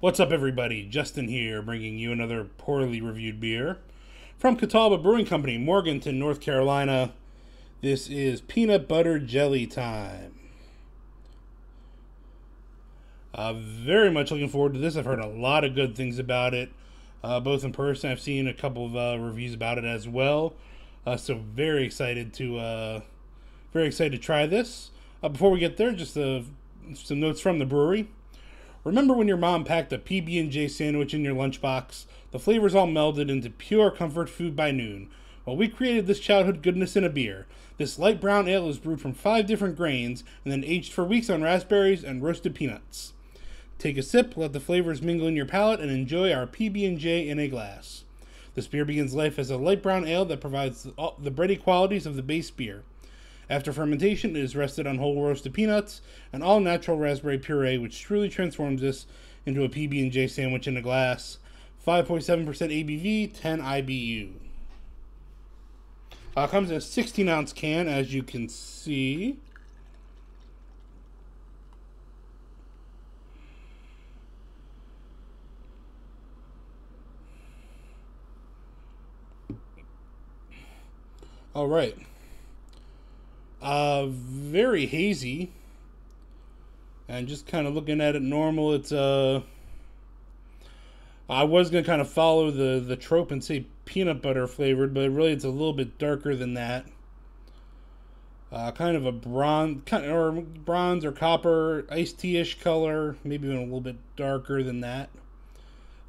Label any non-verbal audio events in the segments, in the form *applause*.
What's up, everybody? Justin here, bringing you another Pourly Reviewed Beer from Catawba Brewing Company, Morganton, North Carolina. This is peanut butter jelly time. Uh, very much looking forward to this. I've heard a lot of good things about it, uh, both in person. I've seen a couple of uh, reviews about it as well. Uh, so very excited to uh, very excited to try this. Uh, before we get there, just some notes from the brewery. Remember when your mom packed a PB&J sandwich in your lunchbox? The flavors all melded into pure comfort food by noon. Well, we created this childhood goodness in a beer. This light brown ale is brewed from five different grains and then aged for weeks on raspberries and roasted peanuts. Take a sip, let the flavors mingle in your palate, and enjoy our PB&J in a glass. This beer begins life as a light brown ale that provides the bready qualities of the base beer. After fermentation, it is rested on whole roasted peanuts and all natural raspberry puree, which truly transforms this into a PB&J sandwich in a glass. 5.7% ABV, 10 IBU. Uh, comes in a 16 ounce can, as you can see. All right. Uh, very hazy. And just kind of looking at it normal, it's uh I was gonna kind of follow the the trope and say peanut butter flavored, but really it's a little bit darker than that. Uh, kind of a bronze, kind of, or bronze or copper, iced tea-ish color, maybe even a little bit darker than that.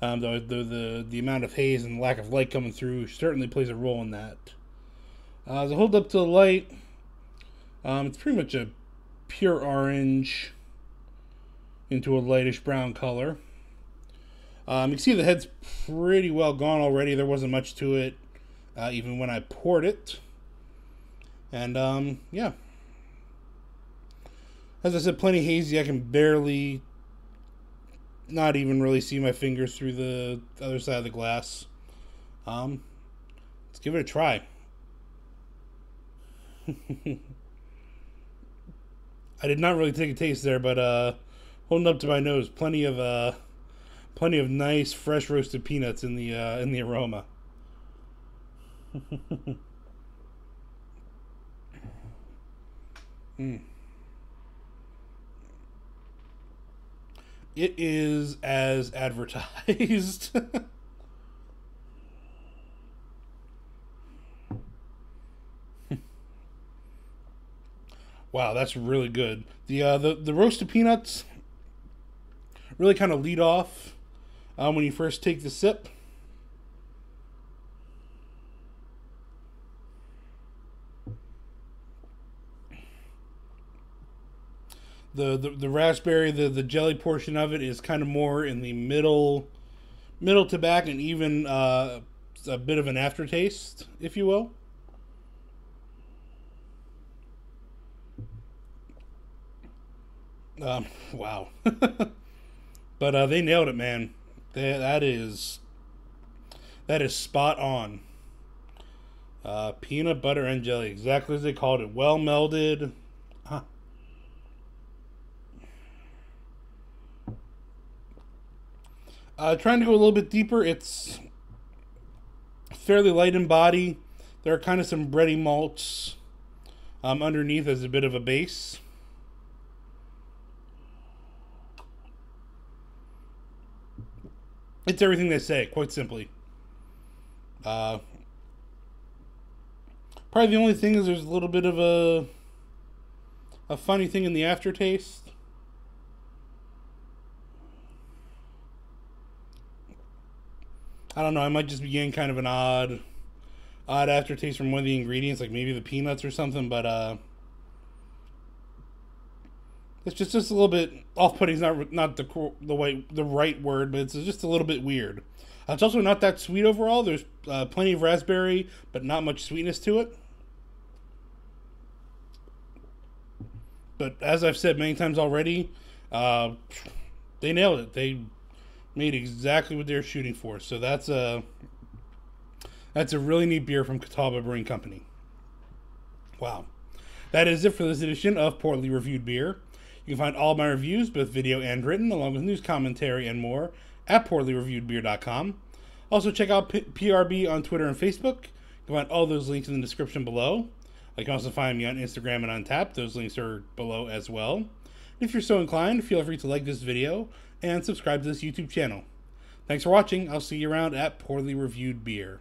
Um, though the, the the amount of haze and lack of light coming through certainly plays a role in that. Uh, as I hold up to the light, um, it's pretty much a pure orange into a lightish brown color. Um, you can see the head's pretty well gone already. There wasn't much to it, uh, even when I poured it. And um, yeah, as I said, plenty hazy. I can barely, not even really see my fingers through the other side of the glass. Um, let's give it a try. *laughs* I did not really take a taste there, but uh, holding up to my nose, plenty of uh, plenty of nice fresh roasted peanuts in the uh, in the aroma. *laughs* mm. It is as advertised. *laughs* Wow, that's really good. The uh, the the roasted peanuts really kind of lead off um, when you first take the sip. The, the, the raspberry, the, the jelly portion of it is kind of more in the middle, middle to back, and even uh, a bit of an aftertaste, if you will. Um, wow. *laughs* but uh, they nailed it, man. They, that is that is spot on. Uh, peanut butter and jelly, exactly as they called it. Well melded. Huh. Uh, trying to go a little bit deeper, it's fairly light in body. There are kind of some bready malts um, underneath as a bit of a base. It's everything they say, quite simply. Uh, probably the only thing is there's a little bit of a a funny thing in the aftertaste. I don't know. I might just be getting kind of an odd, odd aftertaste from one of the ingredients, like maybe the peanuts or something. But uh, it's just just a little bit off-putting. Not not the the way the right word, but it's just a little bit weird. Uh, it's also not that sweet overall. There's uh, plenty of raspberry, but not much sweetness to it. But as I've said many times already, uh, they nailed it. They made exactly what they're shooting for. So that's a that's a really neat beer from Catawba Brewing Company. Wow. That is it for this edition of Pourly Reviewed Beer. You can find all my reviews, both video and written, along with news commentary and more, at pourlyreviewedbeer.com. Also, check out P- PRB on Twitter and Facebook. You can find all those links in the description below. You can also find me on Instagram and Untappd. Those links are below as well. If you're so inclined, feel free to like this video and subscribe to this YouTube channel. Thanks for watching. I'll see you around at Pourly Reviewed Beer.